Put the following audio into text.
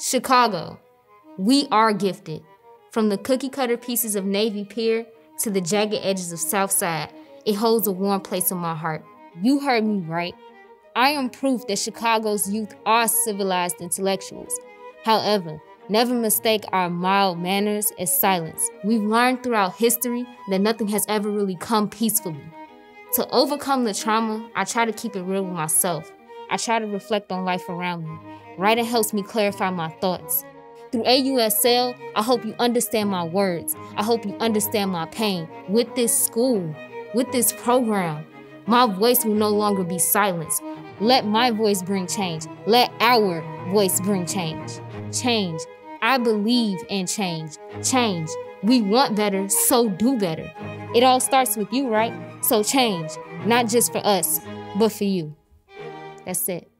Chicago, we are gifted. From the cookie cutter pieces of Navy Pier to the jagged edges of South Side, it holds a warm place in my heart. You heard me right. I am proof that Chicago's youth are civilized intellectuals. However, never mistake our mild manners as silence. We've learned throughout history that nothing has ever really come peacefully. To overcome the trauma, I try to keep it real with myself. I try to reflect on life around me. Writing helps me clarify my thoughts. Through AUSL, I hope you understand my words. I hope you understand my pain. With this school, with this program, my voice will no longer be silenced. Let my voice bring change. Let our voice bring change. Change. I believe in change. Change. We want better, so do better. It all starts with you, right? So change, not just for us, but for you. That's it.